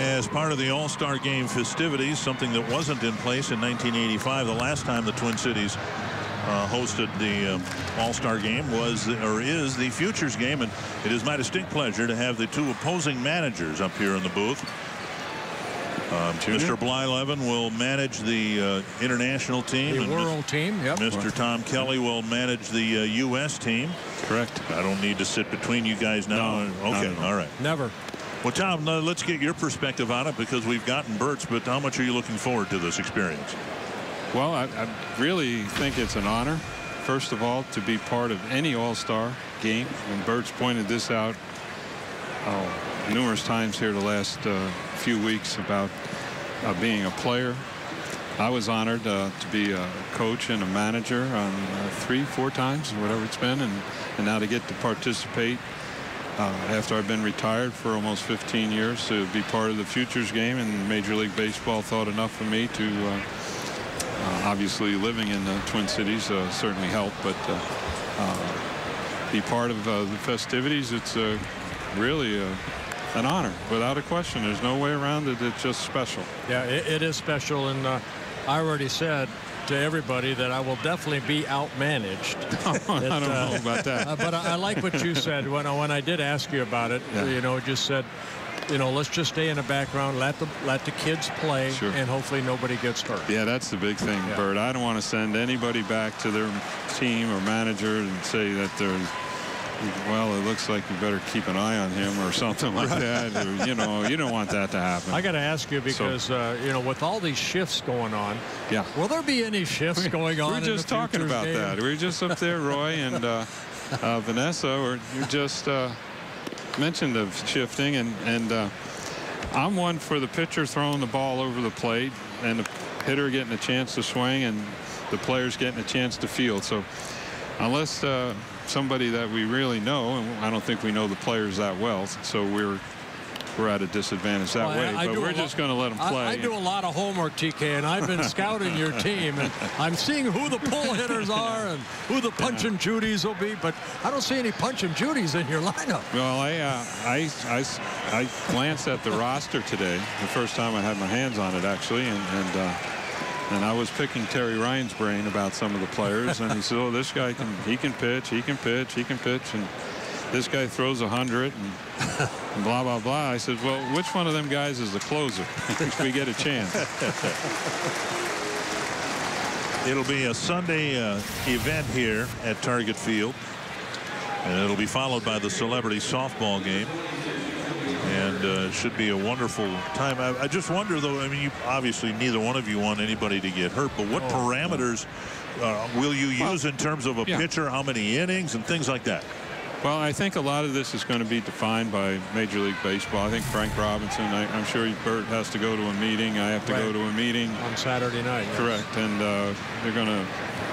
as part of the All-Star Game festivities, something that wasn't in place in 1985, the last time the Twin Cities uh, hosted the uh, All-Star Game was or is the Futures Game, and it is my distinct pleasure to have the two opposing managers up here in the booth. Um, Mr. Blyleven will manage the uh, international team. The world team, yep. Mr. Tom Kelly will manage the uh, U.S. team. Correct. I don't need to sit between you guys now. No, okay, all right. Never. Well, Tom, uh, let's get your perspective on it because we've gotten Bert's, but how much are you looking forward to this experience? Well, I, I really think it's an honor, first of all, to be part of any All-Star game. And Bert's pointed this out oh, numerous times here the last uh, few weeks about uh, being a player. I was honored uh, to be a coach and a manager on uh, three, four times, whatever it's been, and, and now to get to participate uh, after I've been retired for almost 15 years to be part of the futures game and Major League Baseball thought enough of me to uh, uh, obviously living in the Twin Cities uh, certainly helped but uh, uh, be part of the festivities it's really an honor without a question. There's no way around it. It's just special. Yeah it, it is special and I already said to everybody that I will definitely be outmanaged. I don't uh, know about that. Uh, but I, I, like what you said when I, when I did ask you about it. Yeah. You know, just said, you know, let's just stay in the background, let the let the kids play, sure. and hopefully nobody gets hurt. Yeah, that's the big thing, yeah. Bert. I don't want to send anybody back to their team or manager and say that they're well, it looks like you better keep an eye on him or something like that. You know, you don't want that to happen. I got to ask you because, so, uh, you know, with all these shifts going on, yeah, will there be any shifts going on? We are just talking about game? that. We are just up there, Roy and uh, uh, Vanessa, or you just uh, mentioned of shifting, and and uh, I'm one for the pitcher throwing the ball over the plate and the hitter getting a chance to swing and the players getting a chance to field. So unless uh, somebody that we really know, and I don't think we know the players that well, so we're we're at a disadvantage that well, way. I, I but we're just going to let them play. I, I, do a lot of homework, TK, and I've been scouting your team, and I'm seeing who the pull hitters are and who the punch and Judies will be, but I don't see any punch and Judies in your lineup. Well, I, uh, I, I, I glanced at the roster today, the first time I had my hands on it, actually, and, and uh, and I was picking Terry Ryan's brain about some of the players, and he said, "Oh, this guy can he can pitch, he can pitch, he can pitch," and this guy throws a hundred, and, and, blah blah blah. I said, "Well, which one of them guys is the closer? if we get a chance." It'll be a Sunday uh, event here at Target Field, and it'll be followed by the celebrity softball game and uh, should be a wonderful time. I, I, just wonder, though, I mean, you, obviously neither one of you want anybody to get hurt, but what oh, parameters uh, will you use well, in terms of a yeah. pitcher, how many innings, and things like that? Well, I think a lot of this is going to be defined by Major League Baseball. I think Frank Robinson, I, am sure Bert has to go to a meeting. I have to right. go to a meeting. On Saturday night. Yes. Correct. And uh, they're going to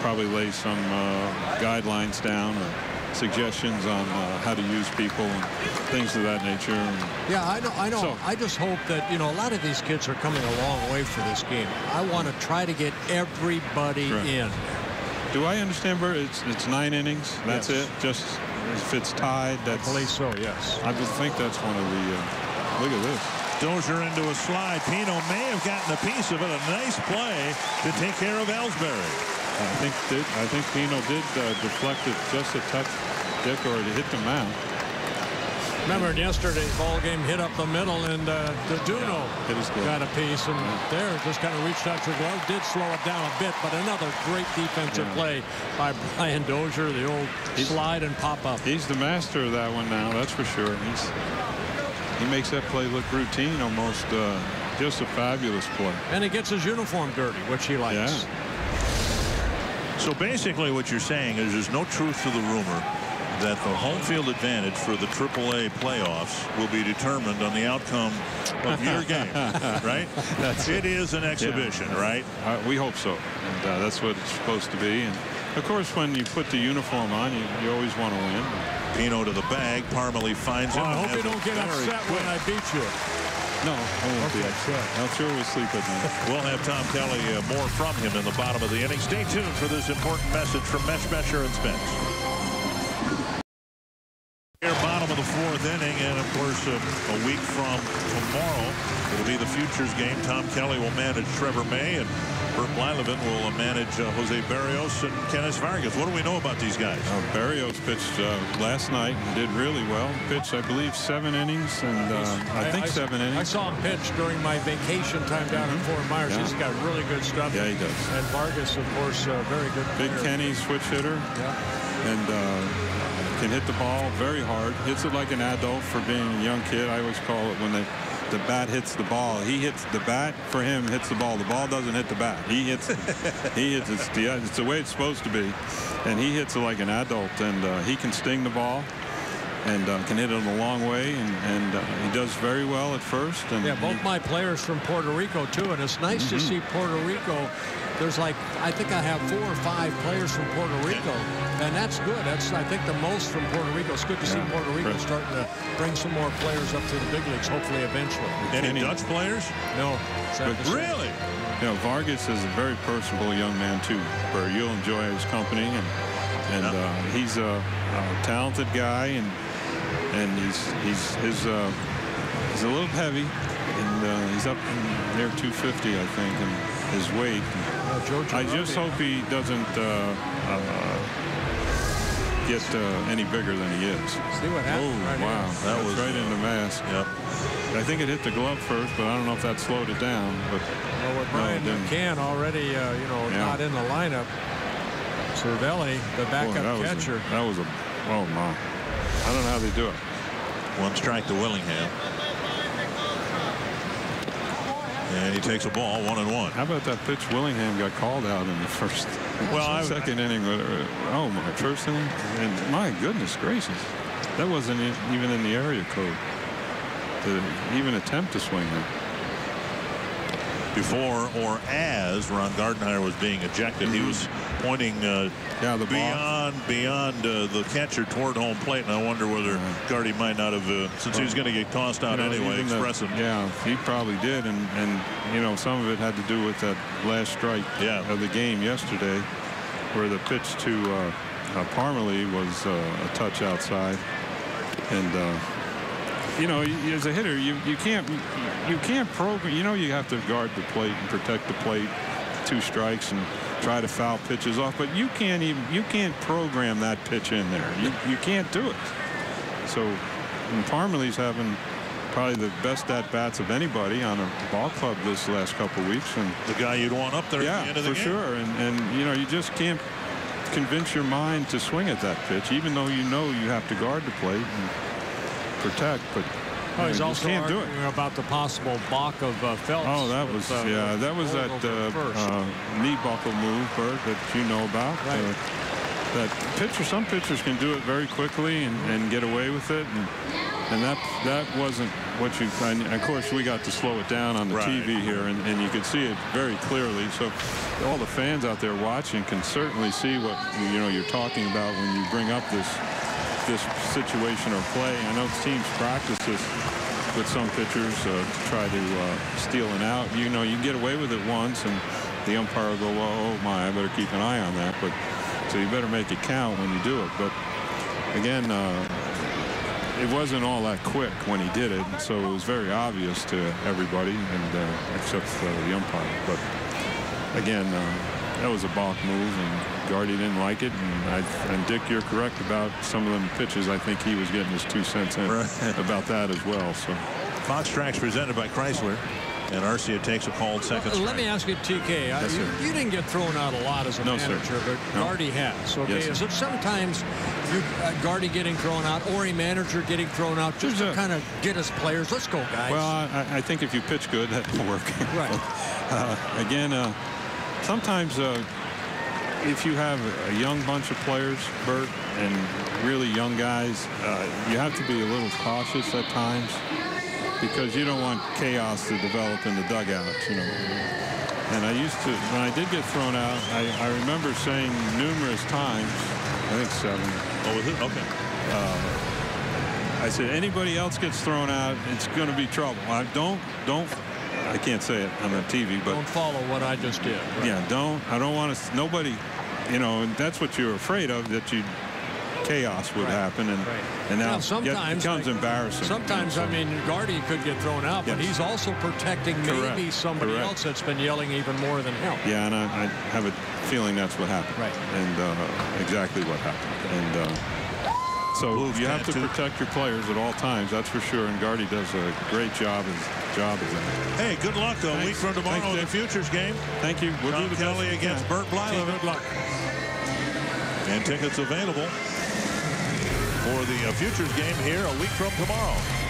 probably lay some uh, guidelines down or suggestions on uh, how to use people and things of that nature. Yeah, I know. I know. So, I just hope that you know a lot of these kids are coming a long way for this game. I want to try to get everybody correct. in. Do I understand, Bert? It's it's nine innings. That's yes. it. Just if it's tied, that's. I believe so. Yes. I would think that's one of the. Uh, look at this. Dozier into a slide. Pino may have gotten a piece of it. A nice play to take care of Ellsbury. I think did, I think Pino did uh, deflect it just a touch, Dick, or it hit the mound. Remember yesterday's ball game hit up the middle and uh, Duno yeah, got a piece and yeah. there just kind of reached out your glove did slow it down a bit but another great defensive yeah. play by Brian Dozier the old he's, slide and pop up he's the master of that one now that's for sure he's he makes that play look routine almost uh, just a fabulous play and he gets his uniform dirty which he likes yeah. So basically what you're saying is there's no truth to the rumor that the home field advantage for the AAA playoffs will be determined on the outcome of your game, right? That's it is an exhibition, yeah. right? Uh, we hope so, and uh, that's what it's supposed to be. And of course, when you put the uniform on, you, you always want to win. Pino to the bag. Parmelee finds him. I hope you don't get upset quick. when I beat you. No, I won't okay, be upset. I'm sure we'll sleep at night. we'll have Tom Kelly uh, more from him in the bottom of the inning. Stay tuned for this important message from Meshbesher and Spence. Here, bottom of the fourth inning. And, of course, uh, a week from tomorrow, it'll be the Futures game. Tom Kelly will manage Trevor May, and Bert Blyleven will manage uh, Jose Berrios and Kennys Vargas. What do we know about these guys? Uh, Berrios pitched uh, last night and did really well. Pitched, I believe, seven innings, and uh, I think I, seven innings. I saw him pitch during my vacation time down in Fort Myers. Yeah. He's got really good stuff. Yeah, he does. And Vargas, of course, uh, very good. Big player. Kenny switch hitter. Yeah. and uh, can hit the ball very hard. Hits it like an adult for being a young kid. I always call it when the the bat hits the ball. He hits the bat for him hits the ball. The ball doesn't hit the bat. He hits. he hits. It's the, it's the way it's supposed to be, and he hits it like an adult. And uh, he can sting the ball. And uh, can hit it a long way, and, and uh, he does very well at first. And Yeah, both he- my players from Puerto Rico too, and it's nice to see Puerto Rico. There's like I think I have four or five players from Puerto Rico, and that's good. That's I think the most from Puerto Rico. It's good to see Puerto Rico right. starting to bring some more players up to the big leagues, hopefully eventually. Any Kenny- Dutch players? No, sad. Really? You know, Vargas is a very personable young man too, where you'll enjoy his company, and and uh, he's a, a talented guy, and and he's he's his uh, he's a little heavy, and uh, he's up in near 250, I think, and his weight. Uh, Joe I just hope he doesn't uh, uh, get uh, any bigger than he is. See what Oh right wow, here. that That was was- right in the mask. Yep. I think it hit the glove first, but I don't know if that slowed it down. But Well, with Brian didn't. McCann already, uh, you know, Yeah. not in the lineup. Cervelli, the boy, backup that was a- catcher. that was a oh my. I don't know how they do it. One strike to Willingham. And he takes a ball, one and one. How about that pitch Willingham got called out in the first, Well, I- second inning. Oh my, first inning, and my goodness gracious, that wasn't even in the area code to even attempt to swing that. Before or as Ron Gardenhire was being ejected, he was mm-hmm. Pointing uh, Yeah, the ball. beyond beyond uh, the catcher toward home plate, and I wonder whether Gardy might not have, uh, since he was going to get tossed out You know, anyway, even the- him. yeah, he probably did, and and you know some of it had to do with that last strike Yeah. of the game yesterday, where the pitch to uh, uh, Parmelee was uh, a touch outside, and uh, you know as a hitter you you can't you can't program. You know you have to guard the plate and protect the plate, two strikes and try to foul pitches off, but you can't even you can't program that pitch in there. You you can't do it. So and Parmelee's having probably the best at bats of anybody on a ball club this last couple weeks, and The guy you'd want up there at yeah, the end of the for game. sure. And and you know you just can't convince your mind to swing at that pitch, even though you know you have to guard the plate and protect. But Oh, he's know, you just also can't do it. about the possible balk of uh, Phelps. Oh, that with, was uh, yeah, that was that uh, uh, knee buckle move, Bert, that you know about. Right. Uh, that pitcher, some pitchers can do it very quickly and, and get away with it, and and that that wasn't what you. And of course, we got to slow it down on the Right. TV here, and, and you could see it very clearly. So all the fans out there watching can certainly see what you know you're talking about when you bring up this this situation or play. I know teams practice this with some pitchers uh, to try to uh, steal an out. You know, you get away with it once, and the umpire will go, well, oh my, I better keep an eye on that. But so you better make it count when you do it. But again, uh, it wasn't all that quick when he did it, so it was very obvious to everybody, and uh, except the umpire. But again, uh, that was a balk move, and Gardy didn't like it. And, I, and Dick, you're correct about some of them pitches. I think he was getting his two cents in Right. about that as well. So Fox Tracks presented by Chrysler. And Arcia takes a called second Well, Let me ask you, TK. Yes, you, sir. you didn't get thrown out a lot as a No, sir. manager, but No. Gardy has. Okay, Yes, is it sometimes you uh, Gardy getting thrown out or a manager getting thrown out just There's to a- kind of get his players? Let's go, guys. Well, I, I think if you pitch good, that will work. Right. uh, again, uh, sometimes uh, if you have a young bunch of players, Bert, and really young guys, uh, you have to be a little cautious at times because you don't want chaos to develop in the dugout, you know. And I used to, when I did get thrown out, I, I remember saying numerous times, I think seven, Oh, was it? Okay. I said, anybody else gets thrown out, it's going to be trouble. I don't, don't, I can't say it on the TV, but Don't follow what I just did. Right. yeah, don't, I don't want to, nobody, you know, that's what you're afraid of, that you chaos would Right. happen, and Right. and now Now, it becomes like- embarrassing. Sometimes, I mean, Gardy could get thrown out, but Yes. he's also protecting maybe somebody Correct. else that's been yelling even more than him. Yeah, and I, I have a feeling that's what happened. Right. And uh, exactly what happened. And uh, so Blues you have to too. protect your players at all times. That's for sure. And Guardy does a great job. His job is that. Hey, good luck a Thanks. week from tomorrow Thanks, in the Futures game. Thank you. We'll Tom do Kelly best against can. Bert Blyleven. Good luck. And tickets available for the uh, Futures game here a week from tomorrow.